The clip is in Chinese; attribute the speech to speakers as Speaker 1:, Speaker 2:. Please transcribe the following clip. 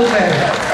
Speaker 1: ok